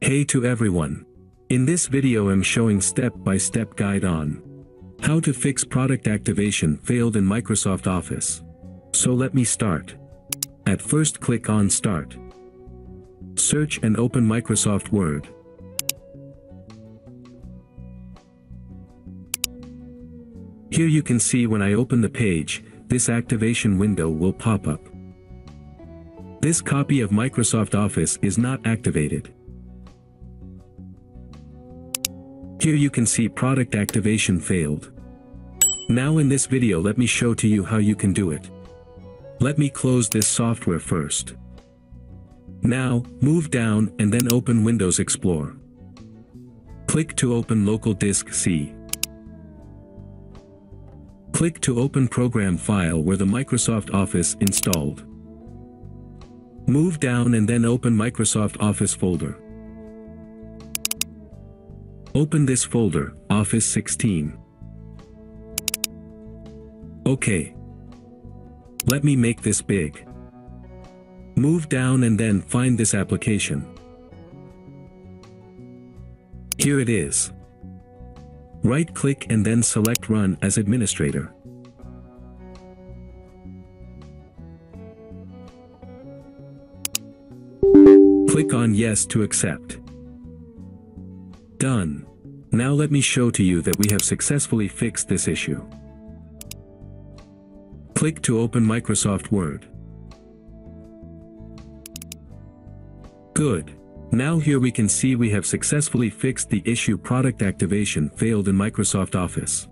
Hey to everyone. In this video I'm showing step-by-step guide on how to fix product activation failed in Microsoft Office. So let me start. At first click on Start. Search and open Microsoft Word. Here you can see when I open the page, this activation window will pop up. This copy of Microsoft Office is not activated. Here you can see product activation failed. Now in this video let me show to you how you can do it. Let me close this software first. Now, move down and then open Windows Explorer. Click to open local disk C. Click to open program file where the Microsoft Office installed. Move down and then open Microsoft Office folder. Open this folder, Office 16. OK. Let me make this big. Move down and then find this application. Here it is. Right-click and then select Run as administrator. Click on Yes to accept. Done. Now let me show to you that we have successfully fixed this issue. Click to open Microsoft Word. Good. Now here we can see we have successfully fixed the issue product activation failed in Microsoft Office.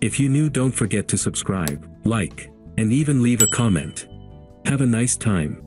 If you new don't forget to subscribe, like, and even leave a comment. Have a nice time.